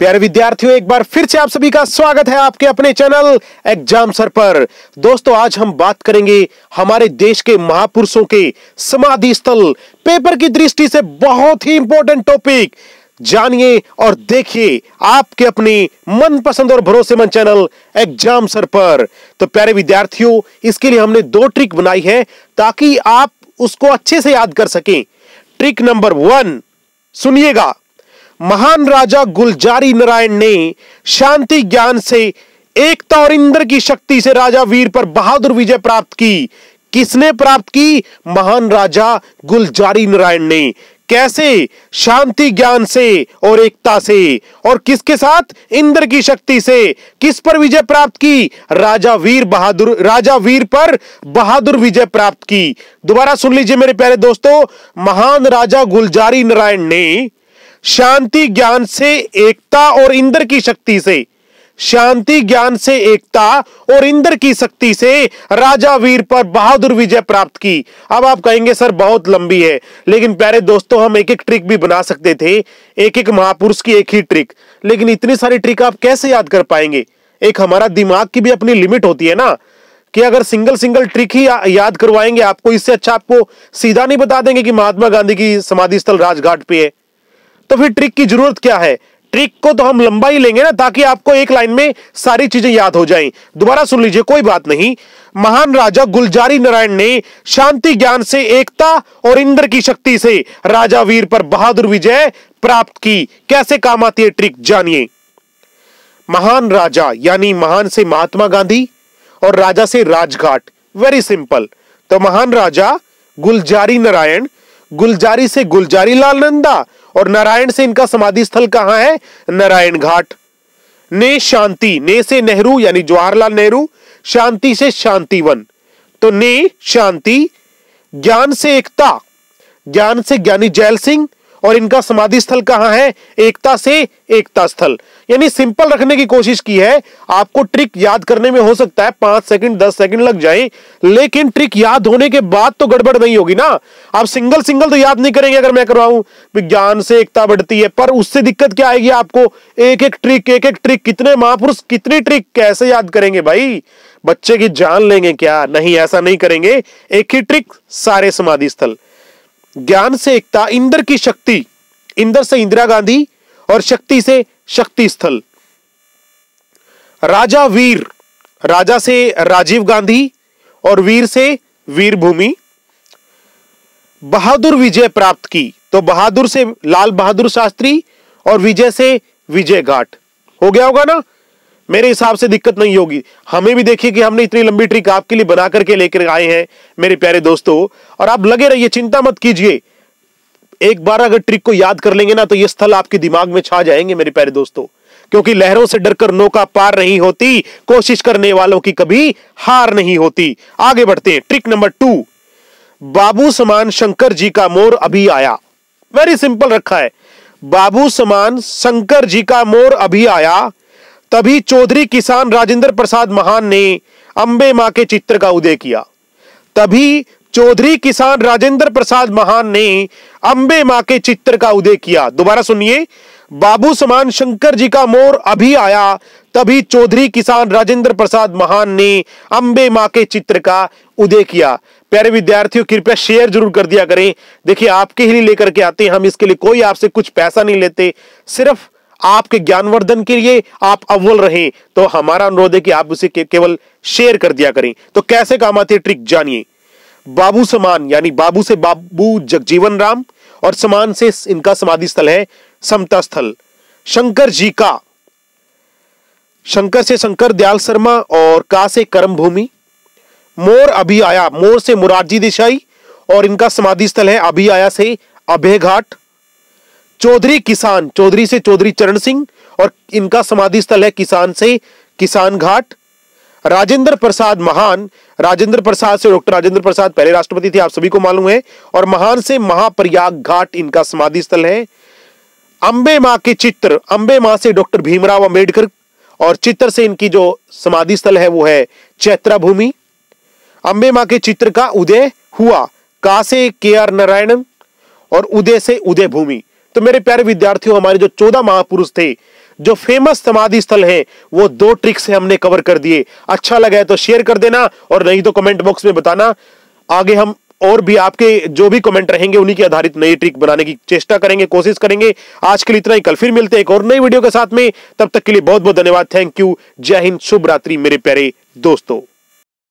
प्यारे विद्यार्थियों, एक बार फिर से आप सभी का स्वागत है आपके अपने चैनल एग्ज़ाम सर पर। दोस्तों, आज हम बात करेंगे हमारे देश के महापुरुषों के समाधि स्थल। पेपर की दृष्टि से बहुत ही इंपॉर्टेंट टॉपिक जानिए और देखिए आपके अपने मनपसंद और भरोसेमंद चैनल एग्ज़ाम सर पर। तो प्यारे विद्यार्थियों, इसके लिए हमने दो ट्रिक बनाई है ताकि आप उसको अच्छे से याद कर सकें। ट्रिक नंबर वन सुनिएगा। महान राजा गुलजारी नारायण ने शांति ज्ञान से एकता और इंद्र की शक्ति से राजा वीर पर बहादुर विजय प्राप्त की। किसने प्राप्त की? महान राजा गुलजारी नारायण ने। कैसे? शांति ज्ञान से और एकता से। और किसके साथ? इंद्र की शक्ति से। किस पर विजय प्राप्त की? राजा वीर बहादुर, राजा वीर पर बहादुर विजय प्राप्त की। दोबारा सुन लीजिए मेरे प्यारे दोस्तों, महान राजा गुलजारी नारायण ने शांति ज्ञान से एकता और इंद्र की शक्ति से। शांति ज्ञान से एकता और इंद्र की शक्ति से राजा वीर पर बहादुर विजय प्राप्त की। अब आप कहेंगे सर बहुत लंबी है। लेकिन प्यारे दोस्तों हम एक एक ट्रिक भी बना सकते थे। एक एक महापुरुष की एक ही ट्रिक। लेकिन इतनी सारी ट्रिक आप कैसे याद कर पाएँगे? एक हमारा दिमाग की भी अपनी लिमिट होती है ना कि अगर सिंगल सिंगल ट्रिक ही या, याद करवाएँगे आपको इससे अच्छा आपको सीधा नहीं बता देंगे कि महात्मा गांधी की समाधि स्थल राजघाट पे है। तो फिर ट्रिक की ज़रूरत क्या है? ट्रिक को तो हम लंबा ही लेंगे ना, ताकि आपको एक लाइन में सारी चीज़ें याद हो जाएँ। दोबारा सुन लीजिए, कोई बात नहीं। महान राजा गुलजारी नारायण ने शांति ज्ञान से एकता और इंद्र की शक्ति से राजा वीर पर बहादुर विजय प्राप्त की। कैसे काम आती है ट्रिक जानिए। महान राजा, यानी महान से महात्मा गांधी और राजा से राजघाट। वेरी सिंपल तो महान राजा गुलजारी नारायण गुलजारी से गुलजारी लाल नंदा और नारायण से इनका समाधि स्थल कहाँ है? नारायण घाट। ने शांति, ने से नेहरू, यानी जवाहरलाल नेहरू, शांति से शांतिवन। तो ने शांति, ज्ञान से एकता, ज्ञान से ज्ञानी जैल सिंह और इनका समाधि स्थल कहाँ है? एकता से एकता स्थल यानी सिंपल रखने की कोशिश की है। आपको ट्रिक याद करने में हो सकता है, पाँच सेकंड, दस सेकंड लग जाए, लेकिन ट्रिक याद होने के बाद तो गड़बड़ नहीं होगी ना। आप सिंगल सिंगल तो याद नहीं करेंगे अगर मैं करवाऊं। विज्ञान से एकता बढ़ती है, पर उससे दिक्कत क्या आएगी आपको? एक एक ट्रिक एक एक ट्रिक, कितने महापुरुष, कितनी ट्रिक, कैसे याद करेंगे भाई? बच्चे की जान लेंगे क्या? नहीं, ऐसा नहीं करेंगे। एक ही ट्रिक, सारे समाधि स्थल ज्ञान से एकता, इंद्र की शक्ति। इंद्र से इंदिरा गांधी और शक्ति से शक्ति स्थल राजा वीर, राजा से राजीव गांधी और वीर से वीर भूमि बहादुर विजय प्राप्त की तो बहादुर से लाल बहादुर शास्त्री और विजय से विजय घाट। हो गया होगा ना? मेरे हिसाब से दिक्कत नहीं होगी। हमें भी देखिए कि हमने इतनी लंबी ट्रिक आपके लिए बना करके लेकर आए हैं, मेरे प्यारे दोस्तों। और आप लगे रहिए, चिंता मत कीजिए। एक बार अगर ट्रिक को याद कर लेंगे ना तो ये स्थल आपके दिमाग में छा जाएँगे, मेरे प्यारे दोस्तों। क्योंकि लहरों से डरकर नौका पार नहीं होती, कोशिश करने वालों की कभी हार नहीं होती। आगे बढ़ते हैं, ट्रिक नंबर टू। बाबू समान शंकर जी का मोर अभी आया। वेरी सिंपल रखा है। बाबू समान शंकर जी का मोर अभी आया। तभी चौधरी किसान राजेंद्र प्रसाद महान ने अंबे माँ के चित्र का उदय किया। तभी चौधरी किसान राजेंद्र प्रसाद महान ने अंबे माँ के चित्र का उदय किया। दोबारा सुनिए, बाबू समान शंकर जी का मोर अभी आया, तभी चौधरी किसान राजेंद्र प्रसाद महान ने अंबे माँ के चित्र का उदय किया। प्यारे विद्यार्थियों, कृपया शेयर ज़रूर कर दिया करें। देखिए, आपके ही लेकर के आते हैं हम, इसके लिए कोई आपसे कुछ पैसा नहीं लेते, सिर्फ़ आपके ज्ञानवर्धन के लिए आप अव्वल रहें। तो हमारा अनुरोध है कि आप उसे के, केवल शेयर कर दिया करें। तो कैसे काम आती है ट्रिक जानिए। बाबू समान यानी बाबू से बाबू जगजीवन राम और समान से इनका समाधि स्थल है समता स्थल। शंकर जी का। शंकर से शंकर दयाल शर्मा और का से कर्म भूमि। मोर अभी आया मोर से मुरारजी देसाई और इनका समाधि स्थल है अभी आया से अभय घाट। चौधरी किसान, चौधरी से चौधरी चरण सिंह और इनका समाधि स्थल है किसान से किसान घाट। राजेंद्र प्रसाद महान, राजेंद्र प्रसाद से डॉक्टर राजेंद्र प्रसाद पहले राष्ट्रपति थे, आप सभी को मालूम है, और महान से महाप्रयाग घाट इनका समाधि स्थल है। अंबे माँ के चित्र, अंबे माँ से डॉक्टर भीमराव अंबेडकर और चित्र से इनकी जो समाधि स्थल है, वो है चैत्रा भूमि अंबे माँ के चित्र का उदय हुआ का से के आर और उदय से उदय भूमि तो मेरे प्यारे विद्यार्थियों, हमारे जो चौदह महापुरुष थे, जो फ़ेमस समाधि स्थल है, वो दो ट्रिक से हमने कवर कर दिए। अच्छा लगा है तो शेयर कर देना और नहीं तो कमेंट बॉक्स में बताना। आगे हम और भी आपके जो भी कमेंट रहेंगे, उन्हीं के आधारित नई ट्रिक बनाने की चेष्टा करेंगे, कोशिश करेंगे। आज के लिए इतना ही। कल फिर मिलते हैं एक और नई वीडियो के साथ में। तब तक के लिए बहुत बहुत धन्यवाद। थैंक यू जय हिंद। शुभ रात्रि मेरे प्यारे दोस्तों।